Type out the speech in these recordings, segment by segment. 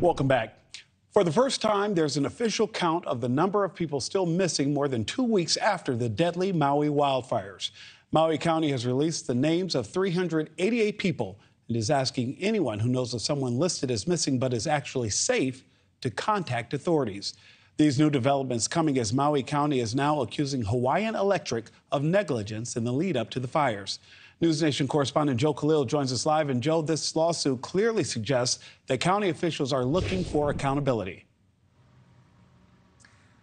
Welcome back. For the first time, there's an official count of the number of people still missing more than two weeks after the deadly Maui wildfires. Maui County has released the names of 388 people and is asking anyone who knows of someone listed as missing but is actually safe to contact authorities. These new developments coming as Maui County is now accusing Hawaiian Electric of negligence in the lead up to the fires. News Nation correspondent Joe Khalil joins us live. And Joe, this lawsuit clearly suggests that county officials are looking for accountability.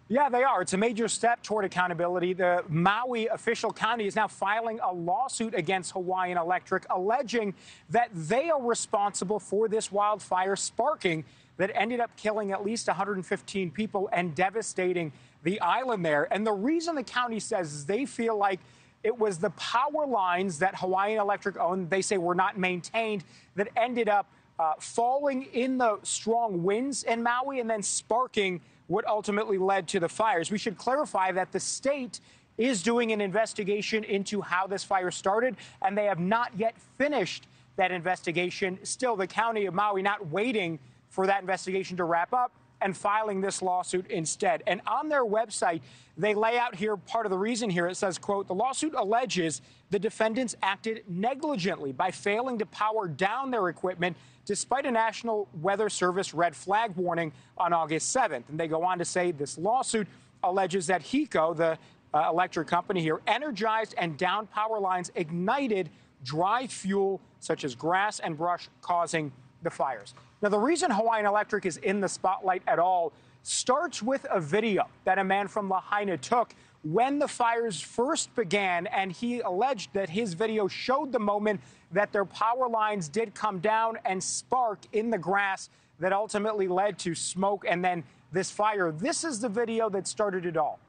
Yeah, they are. It's a major step toward accountability. The Maui official county is now filing a lawsuit against Hawaiian Electric, alleging that they are responsible for this wildfire sparking that ended up killing at least 115 people and devastating the island there. And the reason the county says is they feel like it was the power lines that Hawaiian Electric owned, they say were not maintained, that ended up uh, falling in the strong winds in Maui and then sparking what ultimately led to the fires. We should clarify that the state is doing an investigation into how this fire started, and they have not yet finished that investigation. Still, the county of Maui not waiting for that investigation to wrap up and filing this lawsuit instead. And on their website, they lay out here part of the reason here. It says, quote, the lawsuit alleges the defendants acted negligently by failing to power down their equipment despite a National Weather Service red flag warning on August 7th. And they go on to say this lawsuit alleges that HECO, the uh, electric company here, energized and down power lines ignited dry fuel such as grass and brush, causing the fires. Now, the reason Hawaiian Electric is in the spotlight at all starts with a video that a man from Lahaina took when the fires first began, and he alleged that his video showed the moment that their power lines did come down and spark in the grass that ultimately led to smoke and then this fire. This is the video that started it all.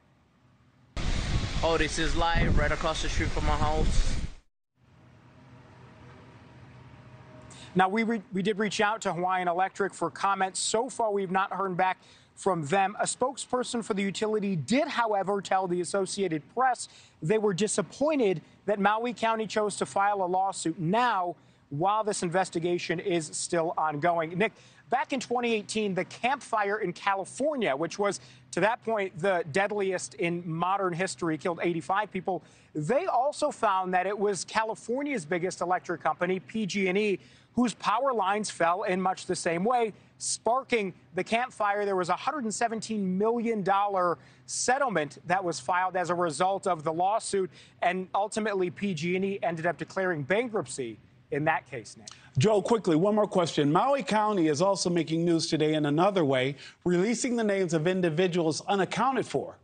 Oh, this is live right across the street from my house. Now, we, we did reach out to Hawaiian Electric for comments. So far, we've not heard back from them. A spokesperson for the utility did, however, tell the Associated Press they were disappointed that Maui County chose to file a lawsuit now while this investigation is still ongoing. Nick, back in 2018, the Camp Fire in California, which was to that point the deadliest in modern history, killed 85 people. They also found that it was California's biggest electric company, PG&E, whose power lines fell in much the same way, sparking the Camp Fire. There was a $117 million settlement that was filed as a result of the lawsuit, and ultimately PG&E ended up declaring bankruptcy in that case, Nick. Joe, quickly, one more question. Maui County is also making news today in another way, releasing the names of individuals unaccounted for.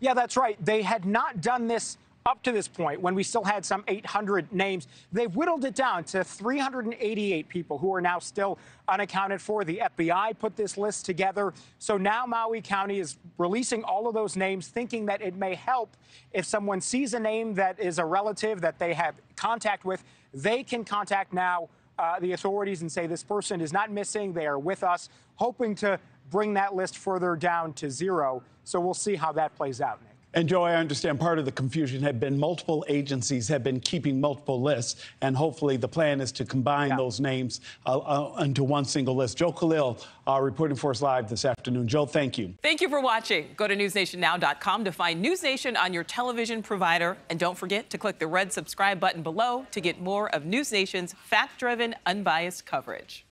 Yeah, that's right. They had not done this up to this point, when we still had some 800 names, they've whittled it down to 388 people who are now still unaccounted for. The FBI put this list together. So now Maui County is releasing all of those names, thinking that it may help if someone sees a name that is a relative that they have contact with, they can contact now uh, the authorities and say this person is not missing, they are with us, hoping to bring that list further down to zero. So we'll see how that plays out, Nick. And Joe, I understand part of the confusion had been multiple agencies have been keeping multiple lists, and hopefully the plan is to combine yeah. those names uh, uh, into one single list. Joe Khalil uh, reporting for us live this afternoon. Joe, thank you. Thank you for watching. Go to newsnationnow.com to find News Nation on your television provider, and don't forget to click the red subscribe button below to get more of News Nation's fact-driven, unbiased coverage.